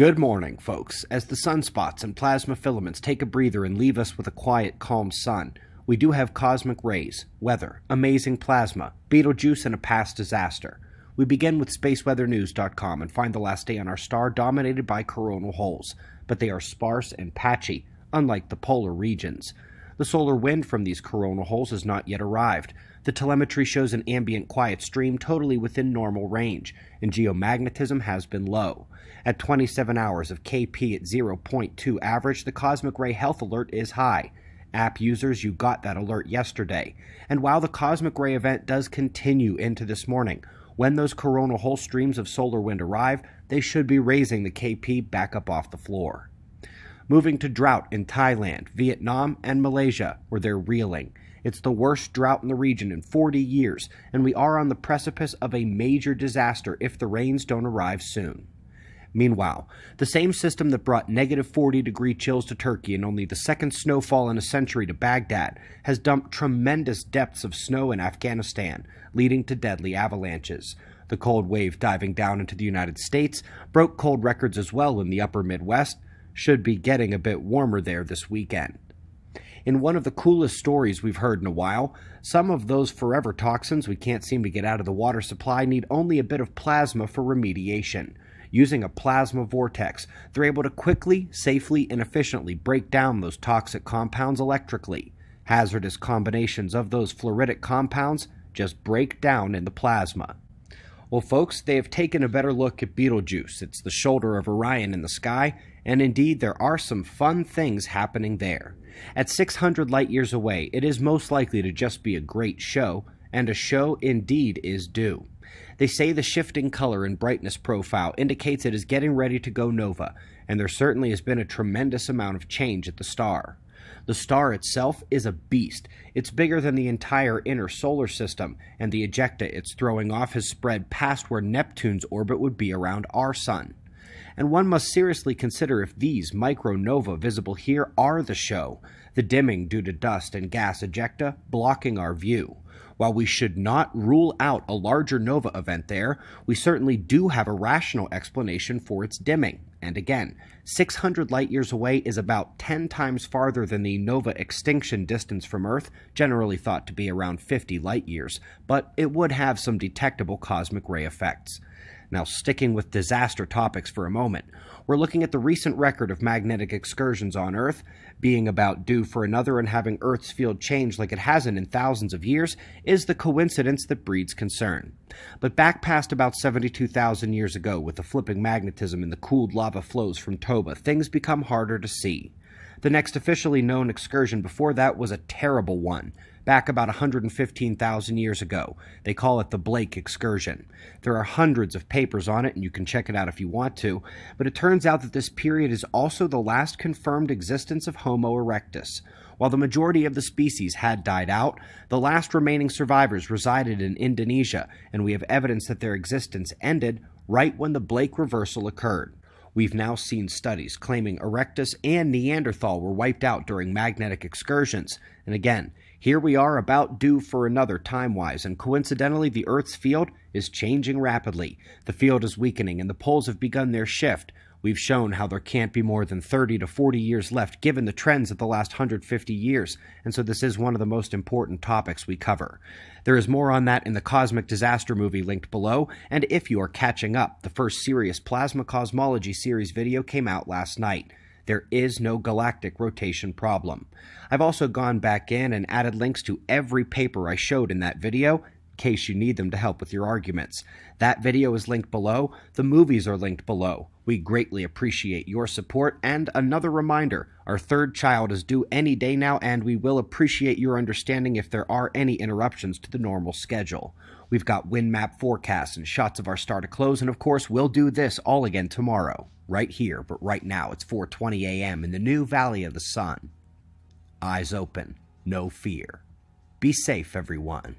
Good morning, folks. As the sunspots and plasma filaments take a breather and leave us with a quiet, calm sun, we do have cosmic rays, weather, amazing plasma, Betelgeuse, and a past disaster. We begin with spaceweathernews.com and find the last day on our star dominated by coronal holes, but they are sparse and patchy, unlike the polar regions. The solar wind from these coronal holes has not yet arrived. The telemetry shows an ambient quiet stream totally within normal range, and geomagnetism has been low. At 27 hours of KP at 0.2 average, the cosmic ray health alert is high. App users, you got that alert yesterday. And while the cosmic ray event does continue into this morning, when those coronal hole streams of solar wind arrive, they should be raising the KP back up off the floor. Moving to drought in Thailand, Vietnam, and Malaysia, where they're reeling. It's the worst drought in the region in 40 years, and we are on the precipice of a major disaster if the rains don't arrive soon. Meanwhile, the same system that brought negative 40 degree chills to Turkey and only the second snowfall in a century to Baghdad has dumped tremendous depths of snow in Afghanistan, leading to deadly avalanches. The cold wave diving down into the United States broke cold records as well in the upper Midwest, should be getting a bit warmer there this weekend. In one of the coolest stories we've heard in a while, some of those forever toxins we can't seem to get out of the water supply need only a bit of plasma for remediation. Using a plasma vortex, they're able to quickly, safely, and efficiently break down those toxic compounds electrically. Hazardous combinations of those fluoritic compounds just break down in the plasma. Well, folks, they have taken a better look at Betelgeuse. It's the shoulder of Orion in the sky, and indeed there are some fun things happening there. At 600 light years away, it is most likely to just be a great show, and a show indeed is due. They say the shifting color and brightness profile indicates it is getting ready to go nova, and there certainly has been a tremendous amount of change at the star. The star itself is a beast. It's bigger than the entire inner solar system, and the ejecta it's throwing off has spread past where Neptune's orbit would be around our sun. And one must seriously consider if these micronova visible here are the show, the dimming due to dust and gas ejecta blocking our view. While we should not rule out a larger nova event there, we certainly do have a rational explanation for its dimming. And again, 600 light years away is about 10 times farther than the nova extinction distance from Earth, generally thought to be around 50 light years, but it would have some detectable cosmic ray effects. Now, sticking with disaster topics for a moment, we're looking at the recent record of magnetic excursions on Earth, being about due for another and having Earth's field change like it hasn't in thousands of years is the coincidence that breeds concern. But back past about 72,000 years ago, with the flipping magnetism and the cooled lava flows from Toba, things become harder to see. The next officially known excursion before that was a terrible one, back about 115,000 years ago. They call it the Blake excursion. There are hundreds of papers on it, and you can check it out if you want to, but it turns out that this period is also the last confirmed existence of Homo erectus. While the majority of the species had died out, the last remaining survivors resided in Indonesia, and we have evidence that their existence ended right when the Blake reversal occurred. We've now seen studies claiming Erectus and Neanderthal were wiped out during magnetic excursions. And again, here we are about due for another time wise, and coincidentally, the Earth's field is changing rapidly. The field is weakening, and the poles have begun their shift. We've shown how there can't be more than 30 to 40 years left given the trends of the last 150 years, and so this is one of the most important topics we cover. There is more on that in the Cosmic Disaster movie linked below, and if you are catching up, the first serious Plasma Cosmology series video came out last night. There is no galactic rotation problem. I've also gone back in and added links to every paper I showed in that video case you need them to help with your arguments. That video is linked below. The movies are linked below. We greatly appreciate your support. And another reminder our third child is due any day now, and we will appreciate your understanding if there are any interruptions to the normal schedule. We've got wind map forecasts and shots of our star to close, and of course, we'll do this all again tomorrow right here, but right now it's 4:20 a.m. in the new Valley of the Sun. Eyes open, no fear. Be safe, everyone.